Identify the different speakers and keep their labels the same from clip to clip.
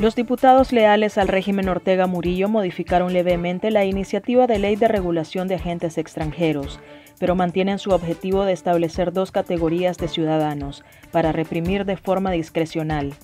Speaker 1: Los diputados leales al régimen Ortega Murillo modificaron levemente la iniciativa de ley de regulación de agentes extranjeros, pero mantienen su objetivo de establecer dos categorías de ciudadanos para reprimir de forma discrecional.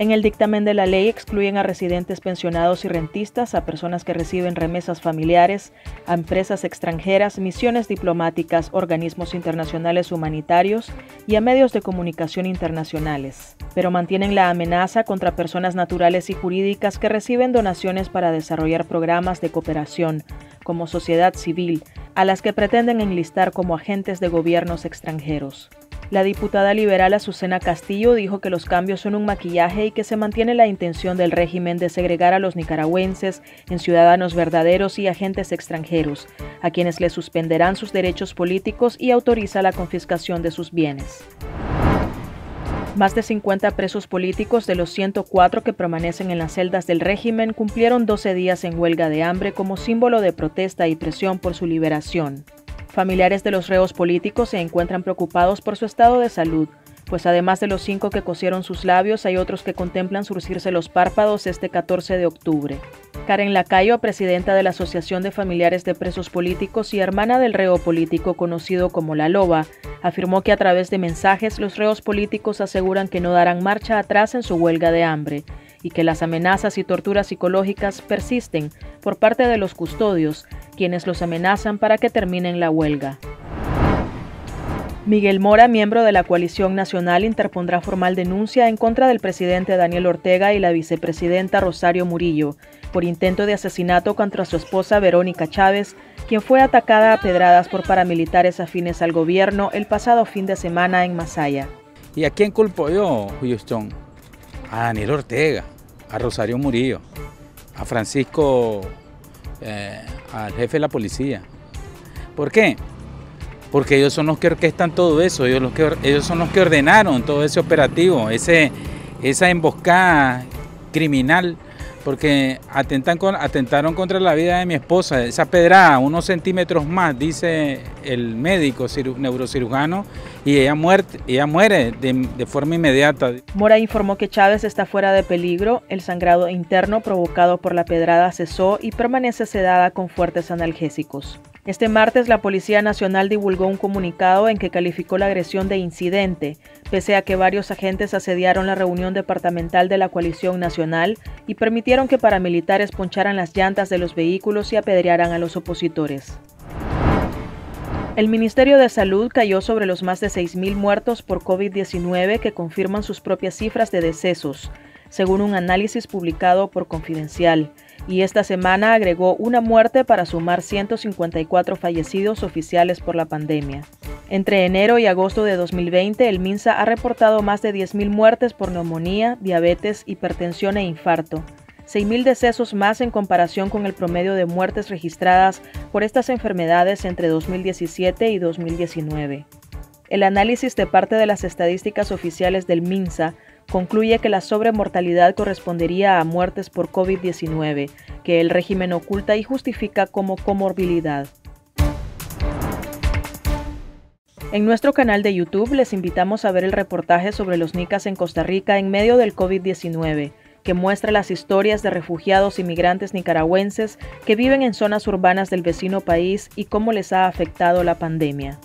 Speaker 1: En el dictamen de la ley excluyen a residentes pensionados y rentistas, a personas que reciben remesas familiares, a empresas extranjeras, misiones diplomáticas, organismos internacionales humanitarios y a medios de comunicación internacionales. Pero mantienen la amenaza contra personas naturales y jurídicas que reciben donaciones para desarrollar programas de cooperación, como sociedad civil, a las que pretenden enlistar como agentes de gobiernos extranjeros. La diputada liberal Azucena Castillo dijo que los cambios son un maquillaje y que se mantiene la intención del régimen de segregar a los nicaragüenses en ciudadanos verdaderos y agentes extranjeros, a quienes le suspenderán sus derechos políticos y autoriza la confiscación de sus bienes. Más de 50 presos políticos de los 104 que permanecen en las celdas del régimen cumplieron 12 días en huelga de hambre como símbolo de protesta y presión por su liberación. Familiares de los reos políticos se encuentran preocupados por su estado de salud, pues además de los cinco que cosieron sus labios, hay otros que contemplan surcirse los párpados este 14 de octubre. Karen Lacayo, presidenta de la Asociación de Familiares de Presos Políticos y hermana del reo político conocido como La Loba, afirmó que a través de mensajes los reos políticos aseguran que no darán marcha atrás en su huelga de hambre y que las amenazas y torturas psicológicas persisten por parte de los custodios, quienes los amenazan para que terminen la huelga. Miguel Mora, miembro de la coalición nacional, interpondrá formal denuncia en contra del presidente Daniel Ortega y la vicepresidenta Rosario Murillo por intento de asesinato contra su esposa Verónica Chávez, quien fue atacada a pedradas por paramilitares afines al gobierno el pasado fin de semana en Masaya.
Speaker 2: ¿Y a quién culpo yo, Houston? A Daniel Ortega, a Rosario Murillo, a Francisco eh, al jefe de la policía. ¿Por qué? Porque ellos son los que orquestan todo eso, ellos, los que, ellos son los que ordenaron todo ese operativo, ese, esa emboscada criminal, porque atentaron contra la vida de mi esposa, esa pedrada, unos centímetros más, dice el médico neurocirujano, y ella, muerte, ella muere de, de, forma inmediata.
Speaker 1: Mora informó que Chávez está fuera de peligro, el sangrado interno provocado por la pedrada cesó y permanece sedada con fuertes analgésicos. Este martes la Policía Nacional divulgó un comunicado en que calificó la agresión de incidente, pese a que varios agentes asediaron la reunión departamental de la coalición nacional y permitieron que paramilitares poncharan las llantas de los vehículos y apedrearan a los opositores. El Ministerio de Salud cayó sobre los más de 6.000 muertos por COVID-19 que confirman sus propias cifras de decesos, según un análisis publicado por Confidencial, y esta semana agregó una muerte para sumar 154 fallecidos oficiales por la pandemia. Entre enero y agosto de 2020, el MINSA ha reportado más de 10.000 muertes por neumonía, diabetes, hipertensión e infarto, 6.000 decesos más en comparación con el promedio de muertes registradas por estas enfermedades entre 2017 y 2019. El análisis de parte de las estadísticas oficiales del MINSA concluye que la sobremortalidad correspondería a muertes por COVID-19, que el régimen oculta y justifica como comorbilidad. En nuestro canal de YouTube les invitamos a ver el reportaje sobre los nicas en Costa Rica en medio del COVID-19 que muestra las historias de refugiados inmigrantes nicaragüenses que viven en zonas urbanas del vecino país y cómo les ha afectado la pandemia.